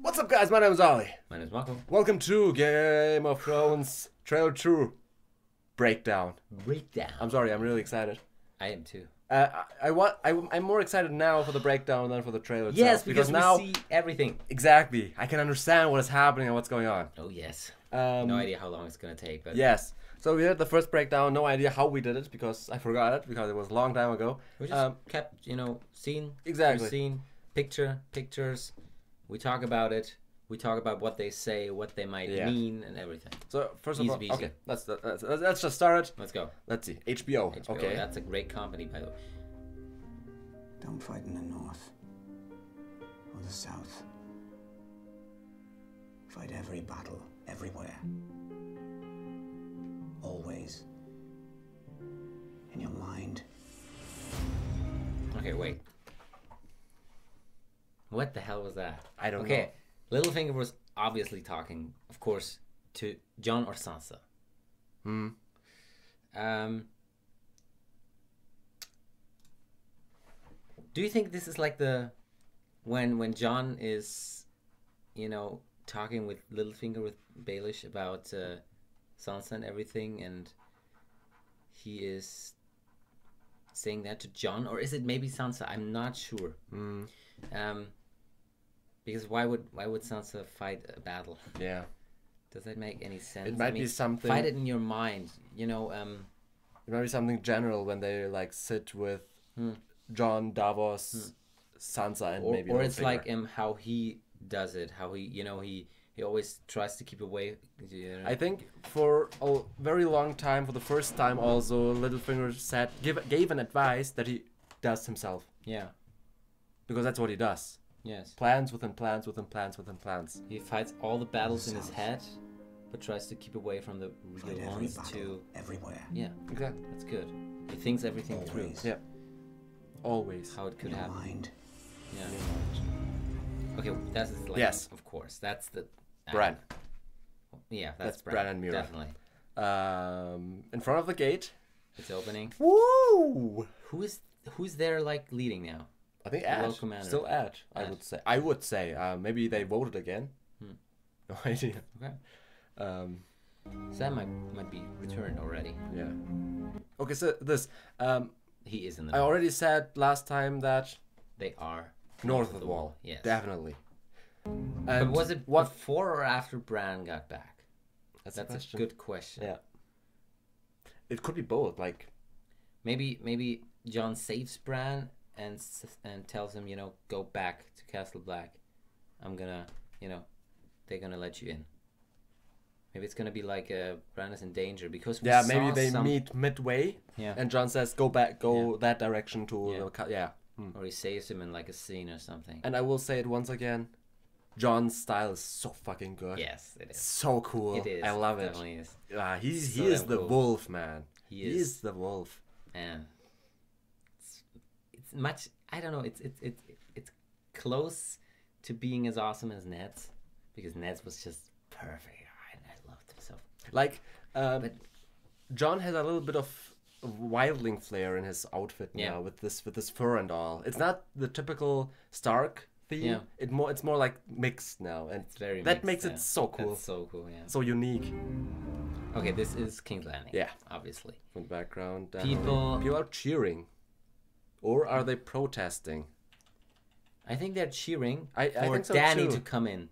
What's up, guys? My name is Ali. My name is Marco. Welcome to Game of Thrones Trailer 2 Breakdown. Breakdown. I'm sorry, I'm really excited. I am too. Uh, I, I want. I, I'm more excited now for the breakdown than for the trailer. itself, Yes, because, now we see everything. exactly I can understand what is happening and what's going on. Oh yes. Um, No idea how long it's gonna take, but Yes. So we did the first breakdown. No idea how we did it because I forgot it because it was a long time ago. we just Um, kept, you know, scene Exactly. scene, picture, pictures. We talk about it. We talk about what they say, what they might Yeah. mean, and everything. So first of Easy all, peasy. okay, let's, let's let's let's just start it. Let's go. Let's see. HBO. HBO, Okay. That's a great company, by the way. Don't fight in the north or the south. Fight every battle, everywhere. Always. In your mind. Okay, wait. What the hell was that? I don't okay. Littlefinger was obviously talking, of course, to Jon or Sansa. Hmm. Um, do you think this is like the when when Jon is, you know, talking with Littlefinger with Baelish about uh, Sansa and everything, and he is saying that to Jon, or is it maybe Sansa? I'm not sure. Mm, Um, because why would why would Sansa fight a battle? yeah. Does that make any sense? It might be something. Fight it in your mind. You know, um, It might be something general when they like sit with Hmm. Jon Davos, Sansa, and or, maybe or it's Littlefinger. like um how he does it. How he, you know, he he always tries to keep away. You know? I think for a very long time, for the first time, also Littlefinger said give gave an advice that he does himself yeah. because that's what he does. Yes. Plans within plans within plans within plans. He fights all the battles in his head, but tries to keep away from the real every ones. battle, To everywhere. yeah, Exactly. that's good. He thinks everything through. Yeah. Always. How it could your happen. mind. Yeah. Okay, that's like, Yes. of course. That's the Bran. Yeah, that's, That's. Bran and Meera. Definitely. Um, in front of the gate. It's opening. Woo! Who is who's there like leading now? I think Ash. Still Ash. I would say. I would say. Uh, maybe they voted again. Hmm. No idea. Okay. Um, Sam might might be returned already. yeah. Okay, so this. Um, He is in the I already said last time that they are north of the wall. Yes. Definitely. But was it what? before or after Bran got back? That's, That's a question. good question. Yeah. It could be both. Like, Maybe maybe Jon saves Bran and and tells him, you know, go back to Castle Black. I'm gonna, you know, they're gonna let you in. Maybe it's gonna be like uh, Bran is in danger because we yeah, maybe they some- meet midway, Yeah. and Jon says, "Go back, go that direction to Yeah. the yeah." Hmm. or he saves him in like a scene or something. And I will say it once again, Jon's style is so fucking good. yes, it is. So cool. It is. I love it. Definitely is. Ah, he's So he is the cool. wolf, man. He is. He is. the wolf. Man. it's, it's much i don't know it's it's it's it's close to being as awesome as ned's because ned's was just perfect i, loved him so Like, um, But- Jon has a little bit of wildling flair in his outfit Yeah. now with this with this fur and all. It's not the typical Stark theme. Yeah. It more it's more like mixed now, and it's very that mixed, makes yeah. it so cool, That's so cool yeah so unique. okay this is king's landing Yeah. obviously From the background, People- people are cheering, or are they protesting? i think they're cheering I- I for think so danny too. to come in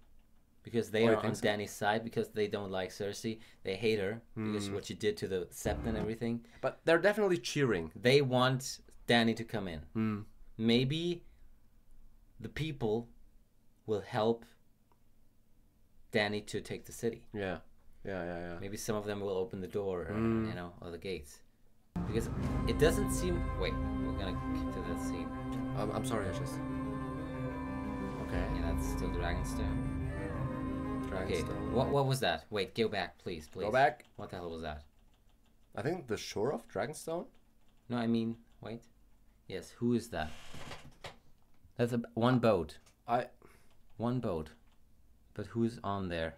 because they Oh, are on so? danny's side because they don't like cersei they hate her because Hmm. what she did to the sept and everything But they're definitely cheering. they want danny to come in Hmm. maybe the people will help Danny to take the city. Yeah, yeah, yeah, yeah. Maybe some of them will open the door, or, Mm. you know, or the gates. Because it doesn't seem. Wait, we're gonna keep to that scene. Um, I'm sorry, I just. Okay. Yeah, that's still Dragonstone. Okay, what what was that? Wait, go back, please, please. Go back. What the hell was that? I think the shore of Dragonstone. No, I mean, wait. Yes, who is that? That's a one boat. I One boat. But who's on there?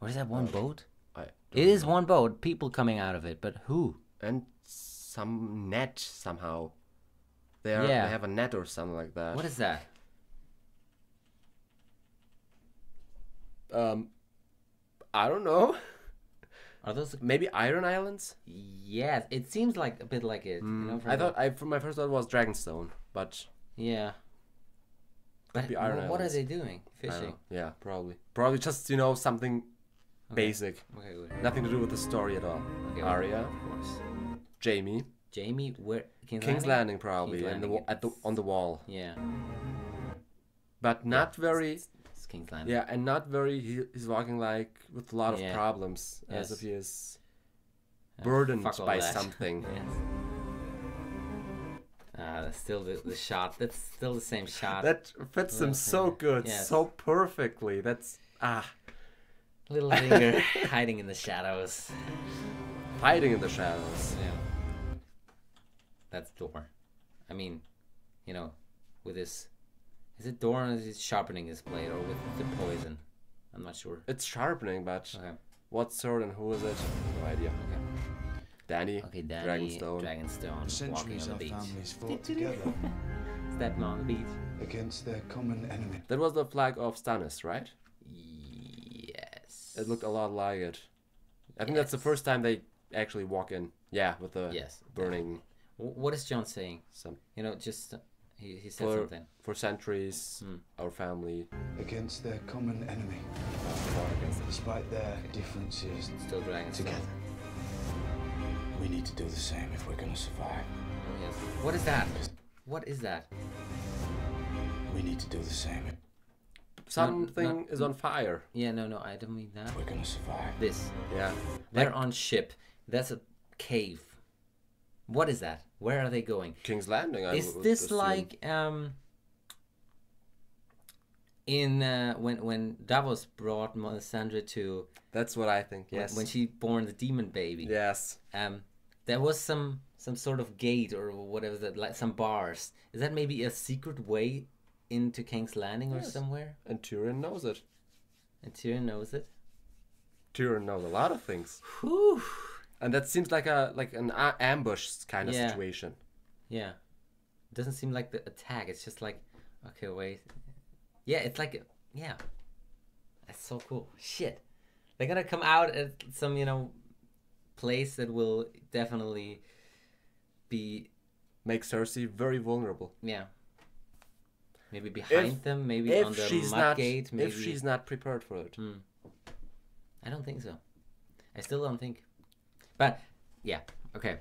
Or is that one boat? I It is one boat, people coming out of it, but who? and some net somehow. They are. Yeah. They have a net or something like that. What is that? Um, I don't know. Are those? Maybe Iron Islands. Yes, it seems like a bit like it. you know, Mm, I thought I from my first thought was Dragonstone, but Yeah. Be Iron wh- what are they doing? Fishing. Yeah, probably. Probably just you know something Okay. basic, Okay, good. nothing to do with the story at all. Okay, Arya, Of course. Jaime, Jaime, where? King's, King's Landing, probably, King's and the, at the on the wall, Yeah. but not Yeah, very. It's, it's King's Landing. Yeah, and not very. He, he's walking like with a lot of Yeah. problems, as if he is Uh, burdened all by something. yes. That's still the, the shot. That's still the same shot. That fits him so good, Yes. so perfectly. That's ah, Littlefinger hiding in the shadows. hiding in the shadows. Yeah. That's Door. I mean, you know, with his. Is it Door or is he sharpening his blade or with the poison? I'm not sure. It's sharpening, but Okay. what sword and who is it? No idea. Okay. Danny. Okay, Danny, Dragonstone. Dragonstone, For walking centuries, on the our beach. families fought together Stepping on the beach. against their common enemy. That was the flag of Stannis, right? Yes. It looked a lot like it. I think that's the first time they actually walk in. Yeah, with the Yes. burning Wh- What is Jon saying? some You know, just uh, he, he said for something. for centuries. Hmm. Our family. Against their common enemy. Despite their differences, Still Dragonstone. together. We need to do the same if we're gonna survive. Oh, yes. What is that? What is that? We need to do the same if Something is on fire. Yeah, no, no, I don't mean that. we're gonna survive. This. Yeah. They're on ship. That's a cave. What is that? Where are they going? King's Landing. I is would this assume. like um in uh, when when Davos brought Melisandre to That's what I think. Yes. when she born the demon baby Yes. um there was some some sort of gate or whatever that like some bars is that maybe a secret way into King's Landing or Yes. somewhere And Tyrion knows it. and Tyrion knows it Tyrion knows a lot of things, Whew. and that seems like a like an a- ambush kind of Yeah. situation. yeah it doesn't seem like the attack it's just like okay wait yeah it's like yeah that's so cool shit they're gonna come out at some you know place that will definitely be make Cersei very vulnerable. yeah maybe behind them maybe on the she's mud not, gate maybe if she's not prepared for it, Hmm. I don't think so. I still don't think. But yeah, okay,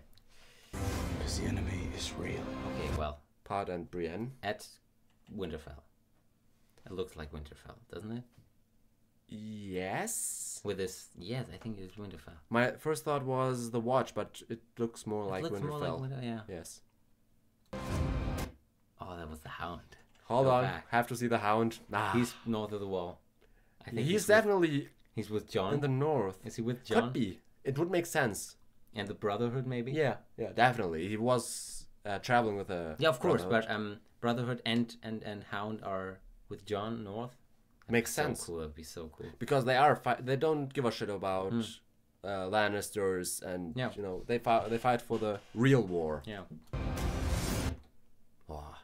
Because the enemy is real. okay. Well, Pod and Brienne. at Winterfell, it looks like Winterfell, doesn't it? Yes. With this, yes, I think it's Winterfell. My first thought was the Watch, but it looks more It like looks Winterfell. more like Winter. Yeah. Yes. Oh, that was the Hound. Hold Go on, back. have to see the Hound. Ah, He's north of the wall. I think he's, he's, definitely With, he's with Jon. in the north. Is he with Jon Could be. It would make sense. and the Brotherhood? Maybe. Yeah, yeah, definitely. He was uh, traveling with a. Yeah, of course. But um, Brotherhood and and and Hound are with Jon north. makes So sense cool. That'd be so cool. because they are fi- they don't give a shit about uh, Lannisters and. Yeah. you know they fight they fight for the real war. Yeah. Oh.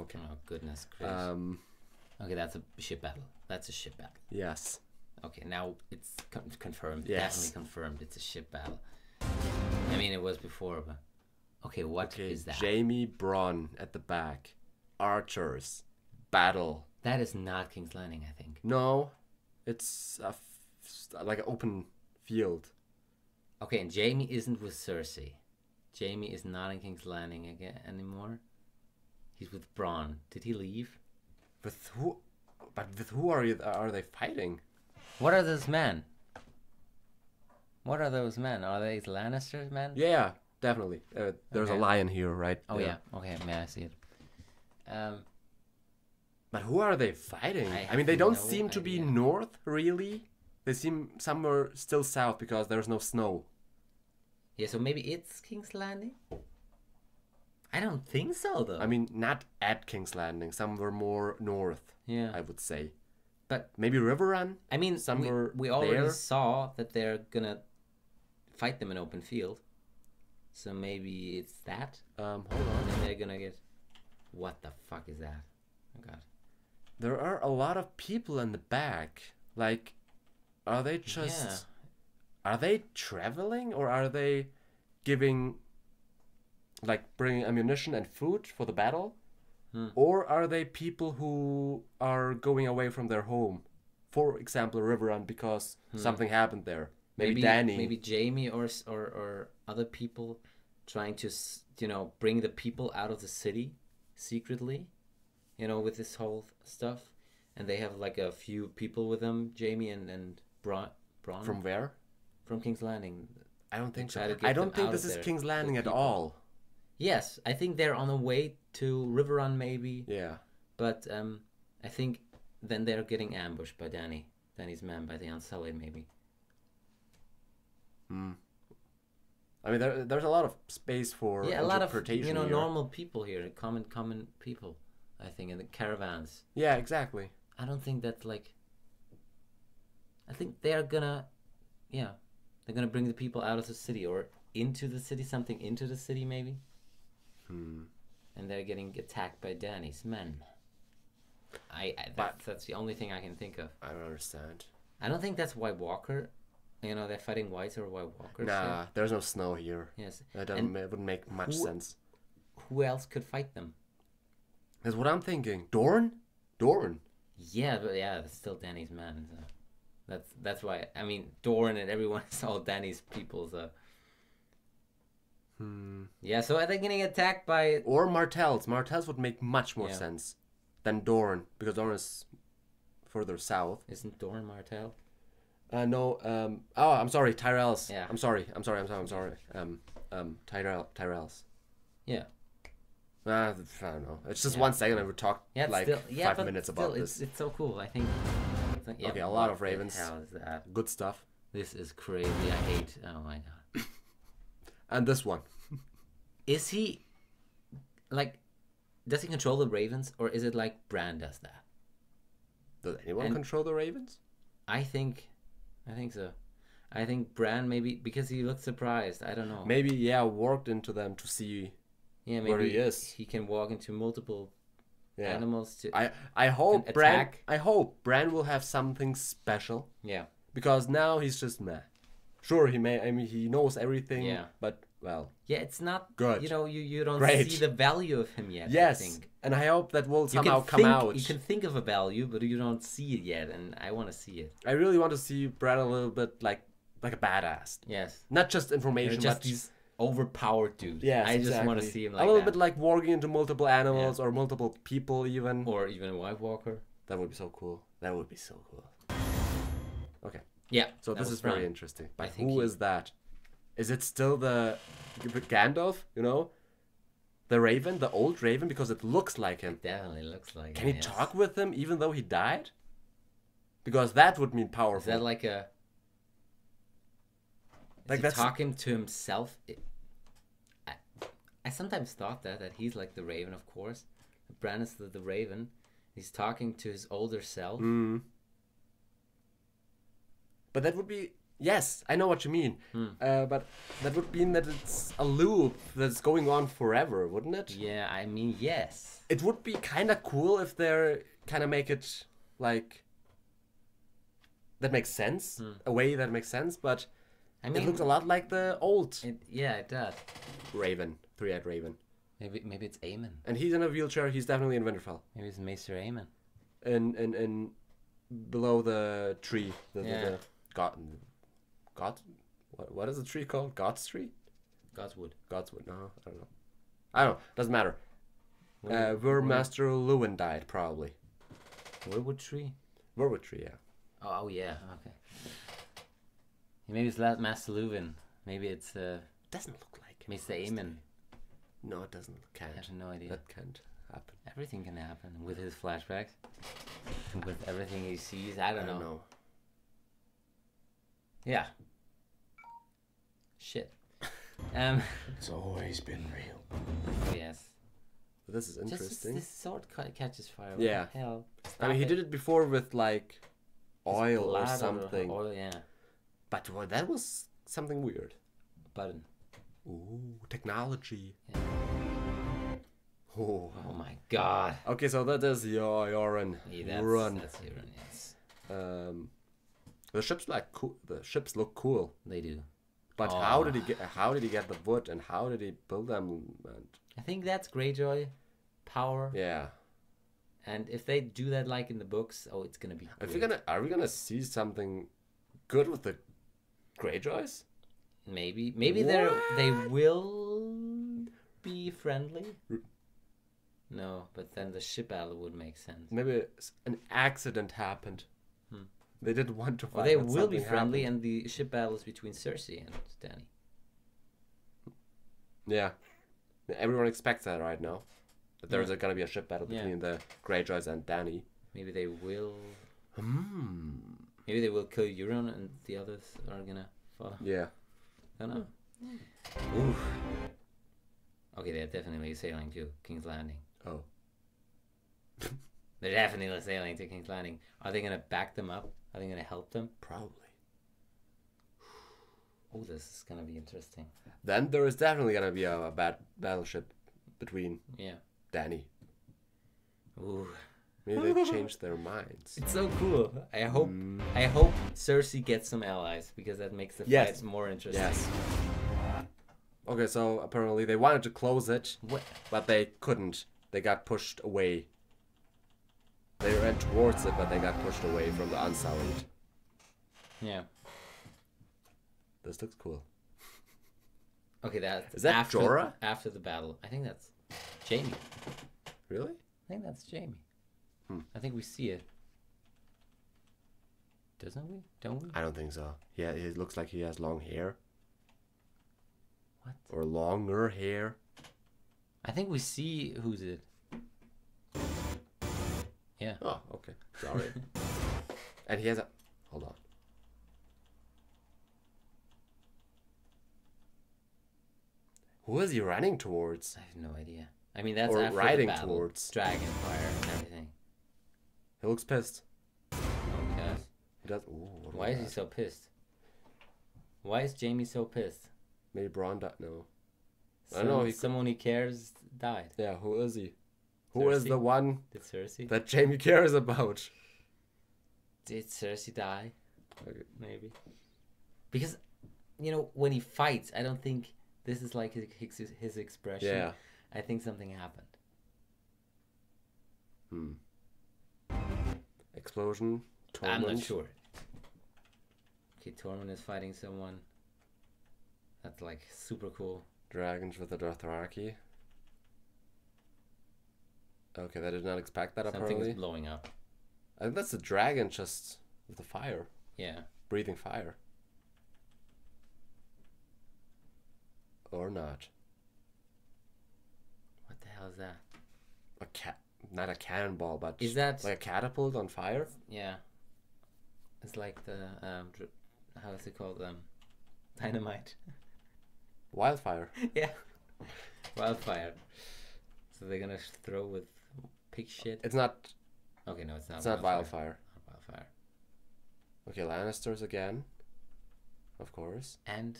Okay. Oh goodness gracious. Um. Okay, that's a ship battle. That's a ship battle. Yes. Okay, now it's con- confirmed. Yes. Definitely confirmed. It's a ship battle. I mean, it was before, but okay, what is Okay. that? Jaime Bronn at the back. Archers. Battle. that is not King's Landing, I think. No, it's a f- like an open field. Okay, and Jaime isn't with Cersei. Jaime is not in King's Landing again anymore. He's with Bronn. Did he leave? With who? But with who are you? Are they fighting? What are those men? What are those men? Are they Lannisters men? Yeah, definitely. Uh, there's Okay. a lion here, right? Oh there. yeah. Okay, may I see it? Um, But who are they fighting? I I, mean, they don't no seem to be north, really. They seem somewhere still south because there's no snow. yeah, so maybe it's King's Landing. I don't think so though. I mean, not at King's Landing, somewhere more north, yeah, I would say. but Maybe Riverrun? I mean, somewhere we, we already there? saw that they're gonna fight them in open field. So maybe it's that. Um, hold on. And then they're gonna get. What the fuck is that? Oh god. There are a lot of people in the back. Like, are they just. Are they traveling or are they giving. Like, bringing ammunition and food for the battle? Hmm. Or are they people who are going away from their home? For example, Riverrun because something happened there. Maybe, Danny. Hmm. Maybe Jaime or or or other people trying to you know bring the people out of the city secretly, you know, with this whole stuff, and they have like a few people with them, Jaime and and Bronn. Bronn From where? from King's Landing. I don't think so. try to get I don't think this is King's Landing at people. all. Yes, I think they're on the way to Riverrun maybe, Yeah. but um, I think then they're getting ambushed by Danny, Danny's men by the Unsullied maybe. Hmm. I mean, there, there's a lot of space for yeah, a lot of you know here. normal people here, common common people. I think in the caravans. Yeah, exactly. I don't think that's like. I think they're gonna, yeah, they're gonna bring the people out of the city or into the city, something into the city maybe. Hmm. And they're getting attacked by Danny's men. I, I But- that's, the only thing I can think of. I don't understand. I don't think that's White Walker. You know, they're fighting whites or White Walkers. Nah, here. there's no snow here. Yes. That doesn't, ma- wouldn't make much sense. who else could fight them? That's what I'm thinking. Dorne? Dorne. Yeah, but yeah, that's still Danny's man. So that's that's why. I mean, Doran and everyone is all Danny's people. So Hmm. yeah, so are they getting attacked by? Or Martells. Martells would make much more Yeah. sense than Dorne because Dorne is further south. Isn't Doran Martell? Uh, no. Um. Oh, I'm sorry. Tyrells. Yeah. I'm sorry. I'm sorry. I'm sorry. I'm sorry. Um. Um. Tyrell. Tyrells. Yeah, Uh, I don't know. It's just Yeah. one second and we talked yeah, like still, yeah, five minutes still, about it's, this. It's so cool. I think. Think- yeah, Okay, a lot of ravens. hell is that? Good stuff. This is crazy. I hate. Oh my god. And this one. Is he like? Does he control the ravens, or is it like Bran does that? Does anyone And- control the ravens? I think, I think so. I think Bran maybe because he looked surprised. I don't know. Maybe yeah, walked into them to see. Yeah, maybe he is. he can walk into multiple Yeah. animals to. I I hope And Bran. I hope Bran will have something special yeah, because now he's just meh. Sure, he may. I mean, he knows everything. Yeah. But well, yeah. It's not Good. You know, you you don't Great. see the value of him yet. I yes, think. and I hope that will somehow come think, out. You can think of a value, but you don't see it yet, and I want to see it. I really want to see Bran a little bit like like a badass, Yes, not just information, just but these overpowered dude. Yeah, I just want to see him like a little that. bit like walking into multiple animals or multiple people even. or even a White Walker. That would be so cool. That would be so cool. Okay, Yeah. so this is very Bran. interesting. But who he- is that? Is it still the Gandalf? You know, the Raven, the old Raven, because it looks like him. Definitely looks like. Can him, he yes. talk with him even though he died? Because that would mean powerful. Is that like a? Like Is he that's- talking to himself. I, sometimes thought that that he's like the Raven, of course. Bran is the, the Raven. He's talking to his older self. Mm. But that would be yes, I know what you mean. Hmm. Uh, but that would mean that it's a loop that's going on forever, wouldn't it? Yeah, I mean yes. It would be kind of cool if they're kind of make it like that makes sense, a way that makes sense. But. I mean, it looks a lot like the old it- yeah, it does. Raven, three-eyed Raven, Maybe maybe it's Aemon. and he's in a wheelchair. He's definitely in Winterfell, Maybe it's Maester Aemon. in in in below the tree, the, Yeah. the, the God, God, what what is the tree called? God's tree. God's wood. God's wood. No, I don't know. I don't know. Doesn't matter. Uh, where Maester Luwin died, probably. Weirwood tree. Weirwood tree, yeah. Oh, oh yeah. Okay. Maybe it's Maester Luwin. Maybe it's uh, Doesn't look like. Maester Aemon. No, it doesn't. I Can't. have no idea. That can't happen. Everything can happen with his flashbacks. With everything he sees. I I don't, don't know. know. Yeah. Shit. Um. It's always been real. yes. But this is Just this, interesting. this sword catches fire. Yeah. Hell. I mean, he did it before with like oil or something. Oil, yeah. But well, that was something weird. Button. Ooh, technology. Yeah. Oh. Oh my god. Okay, so that is your Euron Yeah, that's, run. that's yes. Um, the ships like cool. The ships look cool, They do. but how did Oh. he get? How did he get the wood, and how did he build them? And I think that's Greyjoy power. yeah, And if they do that like in the books, oh, it's gonna be. if we're gonna, are we gonna see something good with the Greyjoys? Maybe, maybe they they will be friendly. No, but then the ship battle would make sense. Maybe an accident happened. Hmm. They didn't want to fight. Well, they will be friendly, happened. and the ship battle is between Cersei and Danny. Yeah. Everyone expects that right now. That there's Yeah. gonna be a ship battle Yeah. between the Greyjoys and Danny. Maybe they will. Hmm. Maybe they will kill Euron, and the others are gonna follow. Yeah. I don't know. Hmm. Ooh. Okay, they're definitely sailing to King's Landing. Oh. They're definitely sailing to King's Landing. Are they gonna back them up? Are they gonna help them? Probably. Oh, this is gonna be interesting. Then there is definitely gonna be a, a bad battleship between Yeah. Danny. Ooh. Maybe they changed their minds. It's so cool. I hope Mm. I hope Cersei gets some allies because that makes the Yes. fights more interesting. Yes. Okay, so apparently they wanted to close it, What? but they couldn't. They got pushed away. They ran towards it, but they got pushed away from the Unsullied. Yeah. This looks cool. Okay, that Is that after, Jorah? after the battle. I think that's Jaime. Really? I think that's Jaime. Hmm. I think we see it. Doesn't we? Don't we? I don't think so. Yeah, it looks like he has long hair. What? Or longer hair. I think we see who's it. Yeah. Oh, okay. Sorry. and he has a. Hold on. Who is he running towards? I have no idea. I mean, that's Or after riding towards. Dragon fire and everything. He looks pissed. Oh, he does. Ooh, Why is he so pissed? Why is Jaime so pissed? Maybe Bronn died. No. I Some, know, he someone he cares died. Yeah, who is he? Who is the one Did Cersei? that Jaime cares about? Did Cersei die? Okay. Maybe. Because, you know, when he fights, I don't think this is like his his, his expression. Yeah. I think something happened. Hmm. Explosion. I'm not sure. Okay, Tormund is fighting someone. That's like super cool. Dragons with the Dothraki. Okay, I did not expect that Something apparently. is blowing up. I think that's a dragon just with the fire. Yeah. Breathing fire. Or not. What the hell is that? A cat not a cannonball, but Is that- like a catapult on fire? Yeah. It's like the um, how is it called? Um, dynamite. Wildfire. yeah. Wildfire. So they're gonna throw with pig shit. It's not Okay, no, it's not. it's not wildfire. Not wildfire. Okay, Lannisters again. Of course. And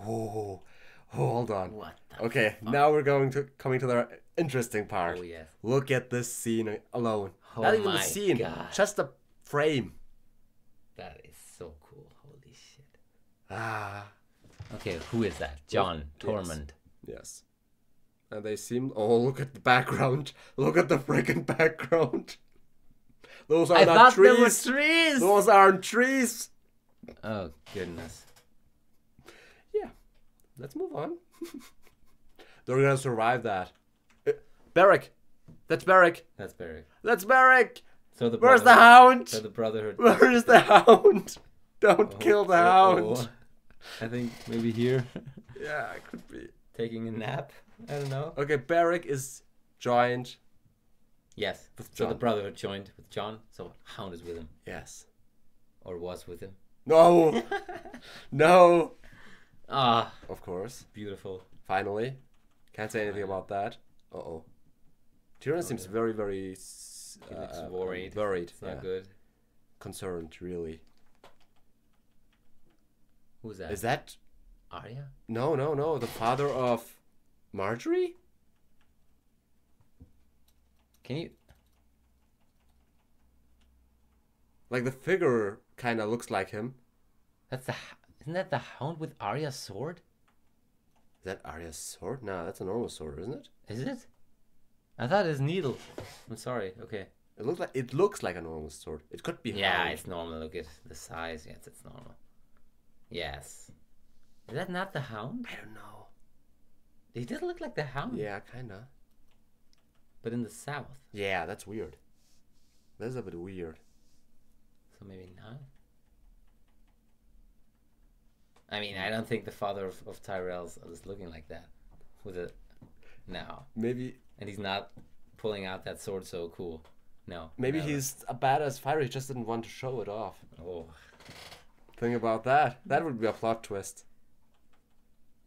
Oh, hold on. what? The Okay, now we're going to coming to the interesting part. Oh yes. Look at this scene alone. Oh Not even the scene, God. just the frame. That is so cool. Holy shit. Ah, Okay, who is that? Jon yes. Tormund. yes. And they seem. Oh, look at the background. Look at the freaking background. Those are I not thought trees. there were trees. Those aren't trees. Oh goodness. Yeah, let's move on. They're gonna survive that. Beric, that's Beric. That's Beric. That's Beric. So the Where's the hound? So the Brotherhood. Where is the hound? Don't Oh, kill the oh, hound. oh. I think maybe here, Yeah, it could be. taking a nap. I don't know. Okay, Beric is joined. Yes. So the Brotherhood joined with Jon. So Hound is with him, Yes. or was with him. No. no. Ah, Of course. beautiful. Finally. Can't say anything about that. Uh oh. Tyrion seems very, very. He looks uh, worried. Worried. It's not good. Concerned, really. Who's that? Is that Arya? No, no, no. The father of Margaery? Can you? Like the figure kind of looks like him. That's the. Isn't that the Hound with Arya's sword? Is that Arya's sword? No, that's a normal sword, isn't it? Is it? I thought it's needle. I'm sorry. Okay. It looks like it looks like a normal sword. It could be. Yeah, it's normal. Look at the size. Yes, it's normal. Yes. Is that not the Hound? I don't know. He does look like the Hound. Yeah, kinda. But in the south. Yeah, that's weird. That's a bit weird. So maybe not. I mean, I don't think the father of, of Tyrell's is looking like that. With a. No. Maybe And he's not pulling out that sword so cool. No. maybe never. he's a badass fighter. He just didn't want to show it off. Oh. Think about that. That would be a plot twist.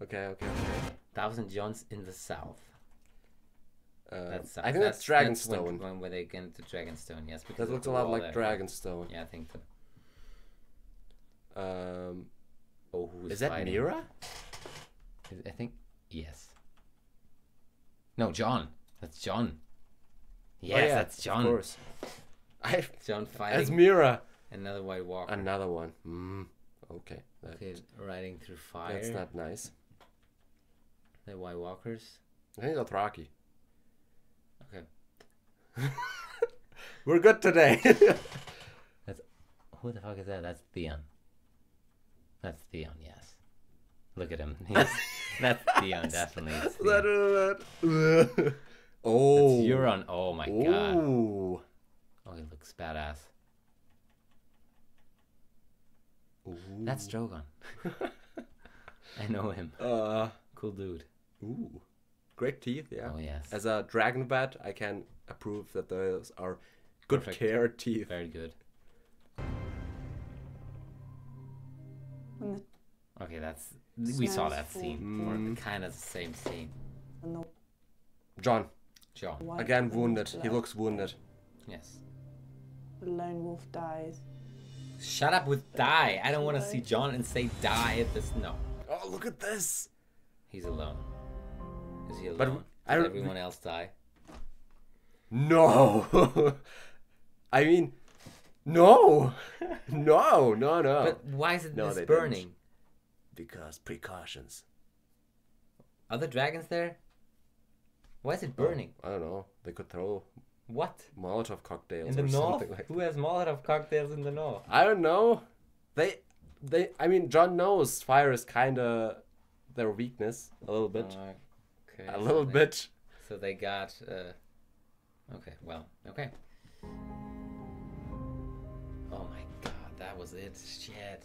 Okay, okay, okay. Thousand Jon's in the south. Uh, That's, I think that's, Dragonstone. when, when, when they get into Dragonstone, yes. because that looks a lot like there. Dragonstone. Yeah, I think so. Um, Oh, who's is that fighting? Meera? I think yes. No, Jon. That's Jon. Yes, Oh, yeah, that's Jon. Of course. I, Jon that's fighting Meera. another White Walker. Another one. Mm, okay. That, Okay, riding through fire. that's not nice. The White Walkers. I think that's Rocky. Okay. We're good today. That's who the fuck is that? That's Theon. That's Theon. Yes. Look at him. He's, that's Theon. Definitely. It's Theon. oh. That's Euron. Oh my god. Ooh. Oh, he looks badass. Ooh. That's Drogon. I know him. Uh. Cool dude. Ooh. Great teeth. Yeah. Oh yes. As a dragon vet, I can approve that those are good Perfect. care teeth. Very good. When the Okay, that's we saw that scene. Mm. Kind of the same scene. Jon, Jon. white again wolf wounded. He looks wounded. Yes. The lone wolf dies. Shut up with die. I don't want to see Jon and say die at this. No, Oh, look at this. he's alone. Is he alone? But I don't- everyone else die? No. I mean, no. no, no, no. But why is it No, this they didn't. Because precautions. Are the dragons there? Why is it burning? I don't know. They could throw What? Molotov cocktails In the or north? something like Who has Molotov cocktails in the north? I don't know. They, they. I mean, Jon knows fire is kind of their weakness a little bit, Okay. a so little they- bit. So they got. Uh, okay. Well. Okay. Oh my god, that was it. Shit.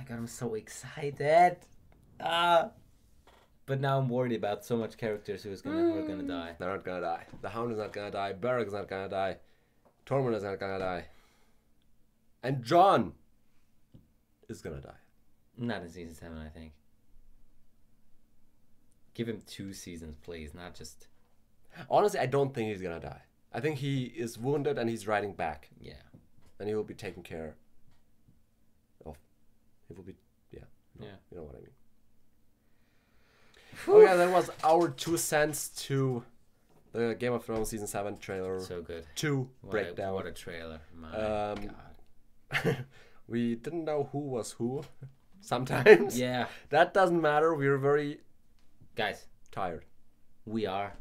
My god, I'm so excited. Ah. But now I'm worried about so much characters who's gonna who are gonna die. They're not gonna die. The Hound is not gonna die. Beric is not gonna die. Tormund is not gonna die. And Jon is gonna die. Not in season seven, I think. Give him two seasons, please, not just Honestly, I don't think he's gonna die. I think he is wounded and he's riding back, yeah. and he will be taken care of. He will be, yeah, you know, Yeah. You know what I mean. Okay, that was our two cents to the Game of Thrones season seven trailer So good. two What breakdown. A, what a trailer. My Um, god. we didn't know who was who. Sometimes. Yeah. That doesn't matter. We were very Guys, tired. we are.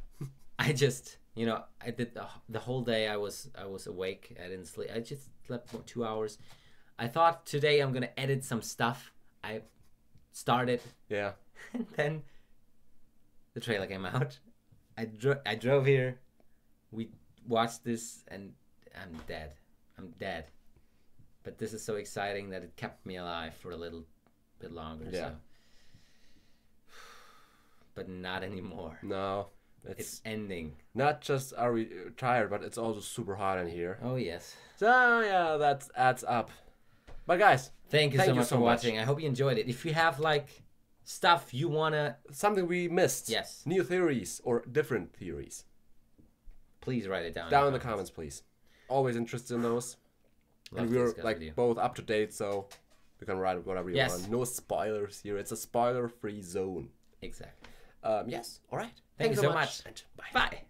I just, you know, I did the, the whole day. I was I was awake. I didn't sleep. I just slept for two hours. I thought today I'm gonna edit some stuff. I started, Yeah. and then the trailer came out. I dro- I drove here. We watched this, and I'm dead. I'm dead. But this is so exciting that it kept me alive for a little bit longer. Yeah. So. But not anymore. No. It's It's ending. not just are we uh, tired, but it's also super hot in here. Oh yes. So yeah, that adds up. But guys, Thank you Thank so you much so for much. watching. I hope you enjoyed it. If you have like stuff you wanna, something we missed. Yes. New theories or different theories. please write it down. Down in the comments, please. Always interested in those. Love and we're like both up to date, so You can write whatever you Yes. want. No spoilers here. It's a spoiler-free zone. Exactly. Um, yes. All right. Thank you so much. And bye. Bye.